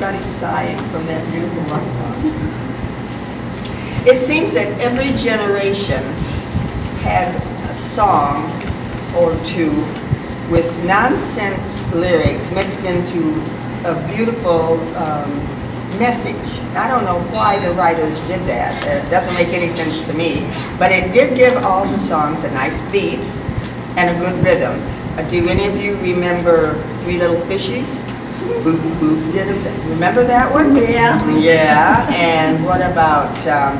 everybody sighing from that beautiful love song? It seems that every generation had a song or two with nonsense lyrics mixed into a beautiful um, message. I don't know why the writers did that. It doesn't make any sense to me. But it did give all the songs a nice beat and a good rhythm. Uh, do any of you remember Three Little Fishies? Boop, boop, did it. Remember that one? Yeah. Yeah, and what about um,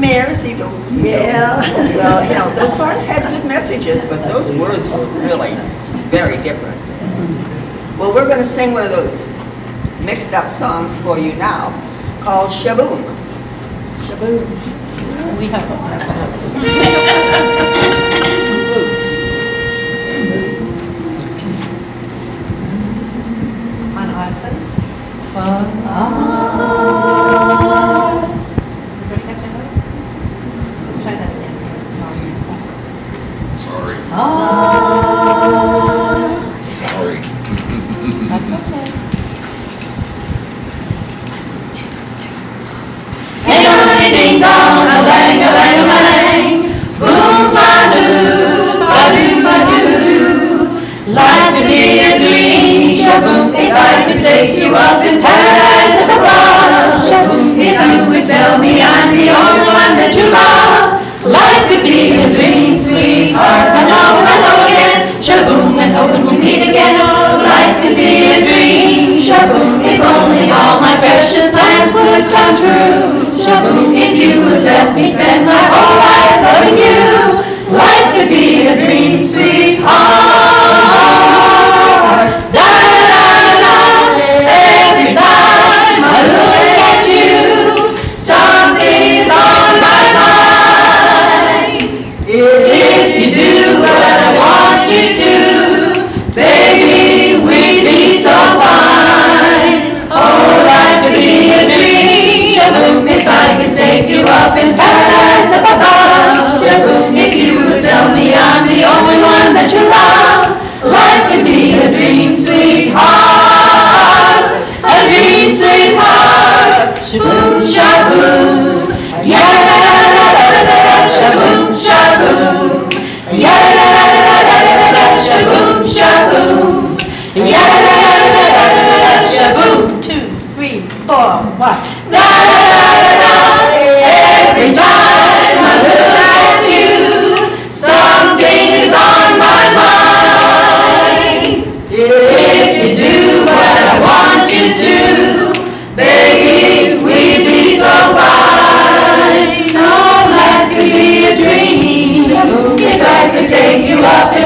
Mairzy Doats See Yeah. Well, you know, those songs had good messages, but those words were really very different. Well, we're going to sing one of those mixed up songs for you now called Sh-Boom. Sh-Boom. We have On iPhones. Everybody catch that? Let's try that again. Sorry, sorry. That's okay. Ding dong, a bang, a bang, a bang. Boom, ba doo, ba doo, ba doo. Life could be a dream, shaboom, if I could take you up in paradise the bar. Shaboom, if you would tell me I'm the only one that you love. Life could be a dream, sweetheart. Hello, hello again. Shaboom, and hoping we'll meet again. Life could be a dream, shaboom, if only all my precious plans would come true. Shaboom, if you would let me spend Every time I look at you, something is on my mind. If you do what I want you to, baby, we'd be so fine. Life could be a dream if I could take you up